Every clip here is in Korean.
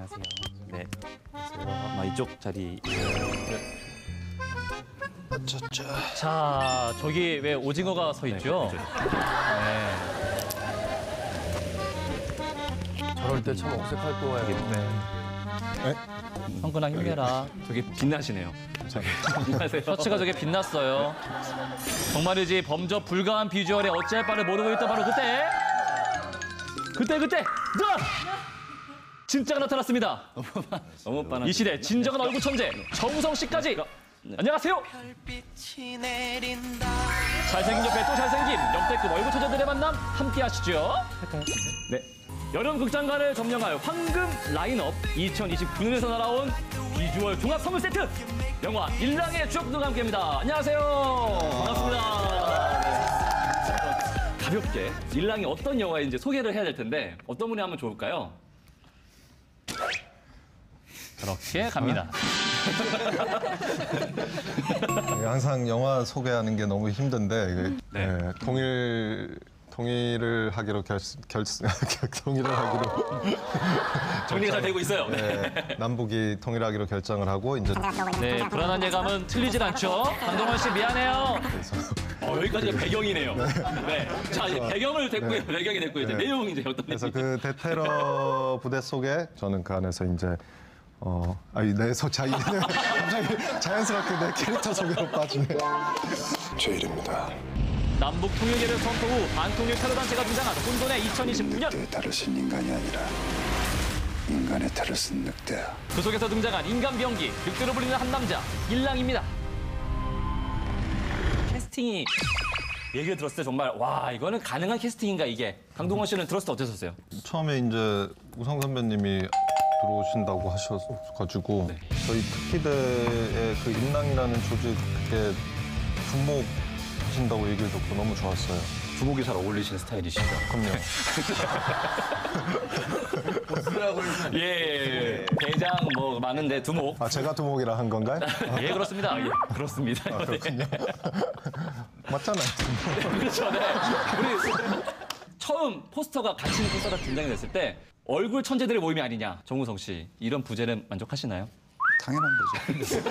안녕하세요. 네. 안녕하세요. 아마 이쪽 자리. 자, 저기 왜 오징어가 서 있죠? 네. 저럴 때 참 어색할 거예요. 네. 형근아 힘내라. 되게 빛나시네요. 안녕하세요. 셔츠가 저게 빛났어요. 정말이지 범접 불가한 비주얼에 어찌할 바를 모르고 있던 바로 그때 그때 그때 자! 진짜가 나타났습니다. 이 시대 진정한 얼굴 천재 정우성 씨까지 안녕하세요. 별빛이 내린다 잘생긴 옆에 또 잘생긴 역대급 얼굴 천재들의 만남 함께 하시죠. 네. 여름 극장가를 점령할 황금 라인업 2029년에서 날아온 비주얼 종합 선물 세트 영화 일랑의 추억들과 함께합니다. 안녕하세요. 반갑습니다. 네. 가볍게 일랑이 어떤 영화인지 소개를 해야 될 텐데 어떤 분이 하면 좋을까요? 그렇게 갑니다. 항상 영화 소개하는 게 너무 힘든데 이게, 네. 예, 통일 통일을 하기로 결, 결 통일을 하기로 정리가 잘 되고 있어요. 네. 예, 남북이 통일하기로 결정을 하고 이제 네, 불안한 예감은 틀리질 않죠. 강동원 씨 미안해요. 어, 여기까지가 배경이네요. 네. 자, 이제 배경을 됐고요. 배경이 됐고요. 이제 네. 내용이 이제 어떤 그래서. 그 대테러 부대 속에 저는 그 안에서 이제 어 아니 내 서 자기 갑자기 자연스럽게 내 캐릭터 소개로 빠지네. 제 이름입니다. 남북 통일계를 선포 후 반통일 테러 단체가 등장한 혼돈의 2029년. 늑대의 탈을 쓴 인간이 아니라 인간의 탈을 쓴 늑대야. 그 속에서 등장한 인간 병기, 늑대로 불리는 한 남자, 일랑입니다. 캐스팅이 얘기를 들었을 때 정말 와 이거는 가능한 캐스팅인가 이게 강동원 씨는 들었을 때 어떠셨어요? 처음에 이제 우성 선배님이 들어오신다고 하셔가지고 저희 특기대의 그 임랑이라는 조직에 주목하신다고 얘기를 듣고 너무 좋았어요. 주목이 잘 어울리시는 스타일이시죠. 그럼요. 예, 예, 예. 대장 뭐 많은데 두목. 아 제가 두목이라 한 건가요? 예 그렇습니다. 예, 그렇습니다. 아, 그렇군요. 맞잖아요. 그렇죠. 네. 우리 처음 포스터가 같이 있는 포스터가 등장이 됐을 때 얼굴 천재들의 모임이 아니냐 정우성 씨 이런 부제는 만족하시나요? 당연한 거죠.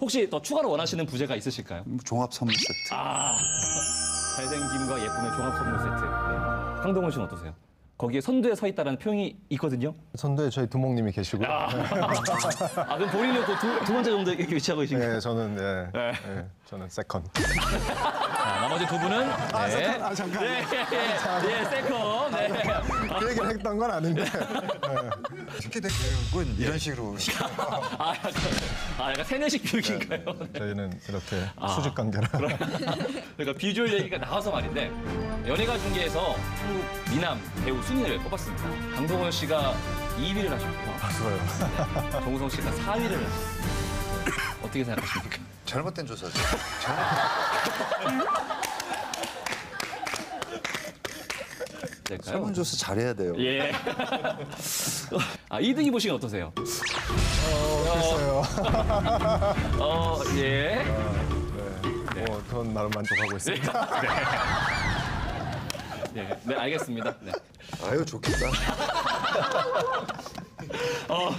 혹시 더 추가로 원하시는 부제가 있으실까요? 종합 선물 세트. 아 잘생김과 예쁨의 종합 선물 세트. 네. 강동원 씨는 어떠세요? 거기에 선두에 서 있다는 표현이 있거든요. 선두에 저희 두목님이 계시고. 아 그럼 본인은 그 두, 두 번째 정도 이렇게 위치하고 계신가요? 네, 저는 예, 예, 저는 second. 자, 나머지 두 분은 네. second. 아, 잠깐만요. 네, 예, 예, second. 네. 그 얘기를 했던 건 아닌데. 특히 대국은 이런 식으로 아, 약간, 아, 약간 세뇌식 교육인가요? 네. 저희는 이렇게 아. 수직 관계라. 그러니까 비주얼 얘기가 나와서 말인데 연예가 중계에서 한국 미남 배우 순위를 뽑았습니다. 강동원 씨가 2위를 하셨고 좋아요. 정우성 씨가 4위를 하셨어요. 어떻게 생각하십니까? 잘못된 조사죠. 될까요? 설문조사 잘해야 돼요. 예. 아, 2등이 보시면 어떠세요? 됐어요. 어, 예. 뭐, 전 나름 만족하고 있습니다. 네, 네 알겠습니다. 네. 아유 좋겠다. 어,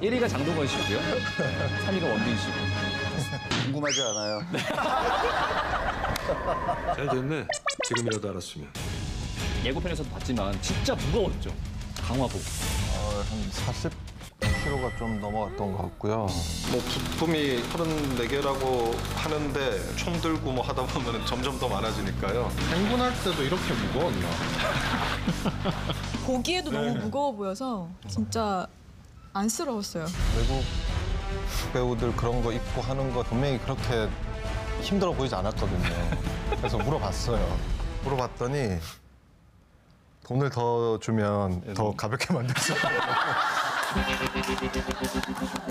1위가 장동건 씨고요. 네, 3위가 원빈 씨고. 궁금하지 않아요. 잘 됐네. 지금이라도 알았으면. 예고편에서도 봤지만 진짜 무거웠죠. 강화복. 어, 한 40kg가 좀 넘어갔던 것 같고요. 뭐 부품이 34개라고 하는데 총 들고 뭐 하다 보면 점점 더 많아지니까요. 행군할 때도 이렇게 무거웠나? 보기에도 너무 무거워 보여서 진짜 안쓰러웠어요. 외국 배우들 그런 거 입고 하는 거 분명히 그렇게 힘들어 보이지 않았거든요. 그래서 물어봤어요. 물어봤더니 돈을 더 주면 더 가볍게 만들 수 있어요.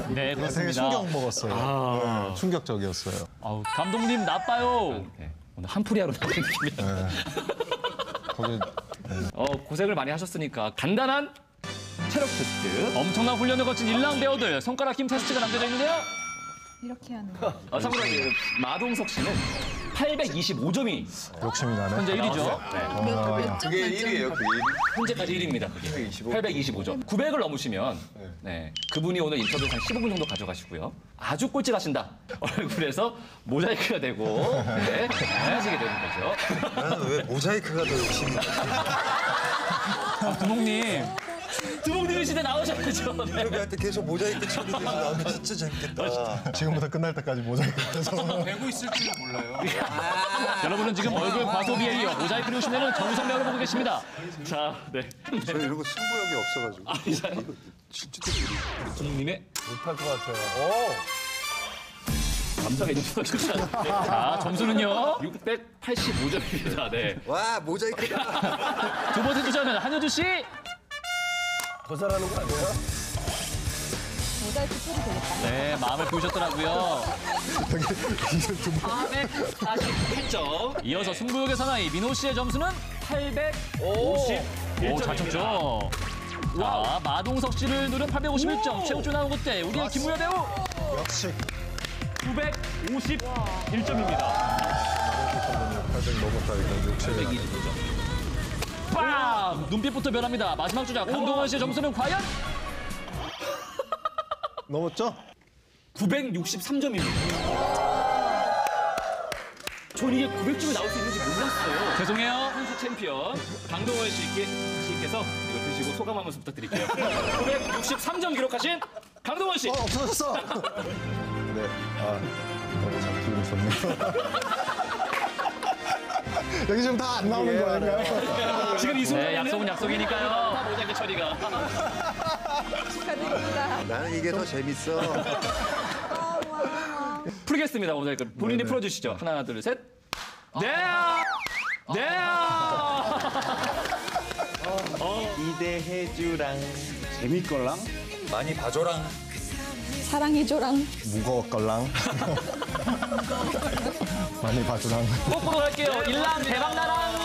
네, 되게 그렇습니다. 충격 먹었어요. 아. 네, 충격적이었어요. 아우, 감독님 나빠요. 네, 오늘 한풀이하러 나온 느낌이야. 거기 어, 고생을 많이 하셨으니까 간단한 체력 테스트. 엄청난 훈련을 거친 일랑 배우들 손가락 힘 테스트가 남겨져 있는데요. 이렇게 하는 거. 어, 참고로 그 마동석 씨는 825점이 욕심이 나네. 현재 1위죠. 몇 점 그게 만점? 1위예요. 그게 1위. 현재까지 1위입니다. 그게 825점. 900을 넘으시면 네, 그분이 오늘 인터뷰에서 한 15분 정도 가져가시고요. 아주 꼴찌 가신다. 얼굴에서 모자이크가 되고 네, 하시게 되는 거죠. 나는 왜 모자이크가 더 욕심이 두목님. 두목님 시대 나오셔야죠. 네. 나한테 계속 모자이크 처리돼서 나오면 진짜 재밌겠다. 지금부터 끝날 때까지 모자이크 해서. 여러분은 지금 얼굴 과소비에 이어 모자이크를 오시면 정성명을 보고 계십니다. 자, 네. 저 이런 거 승부욕이 없어가지고. 아, 이상. 두목님의 못할 것 같아요. 감사하게 해주셔서 자, 점수는요. 685점입니다. 네. 와 모자이크다. 두 번째 주자는 한효주 씨. 거절하는 거 아니에요? 모자이크 소리 되겠다. 네, 마음을 보셨더라고요. 448점. 이어서 승부욕의 사나이 민호 씨의 점수는 850. 오, 잘 쳤죠. 와, 마동석 씨를 누른 851점. 최우주 나온 그때 우리의 김무현 배우 역시 951점입니다. 800 넘었다 이거 욕심이 나네. 빵! 눈빛부터 변합니다. 마지막 주자 강동원 씨의 점수는 과연 넘었죠? 963점입니다. 전 이게 900점이 나올 수 있는지 몰랐어요. 죄송해요. 선수 챔피언 강동원 씨께, 씨께서 이걸 드시고 소감 한 말씀 부탁드릴게요. 963점 기록하신 강동원 씨. 어, 없어졌어. 네, 아 너무 잘 풀고 있었네요. 여기 지금 다 안 나오는 거 아닌가요? 지금 이 순간 네, 약속은 약속이니까요. 다 모자이크 처리가. 축하드립니다. 나는 이게 더 재밌어. 풀겠습니다. 모자이크. 본인이 풀어주시죠. 하나, 둘, 셋. 네. 네. 기대해주랑 재밌걸랑 많이 봐줘랑 사랑해줘랑. 무거웠걸랑. 많이 봐주랑. 거꾸로 갈게요. 일랑 대박나랑.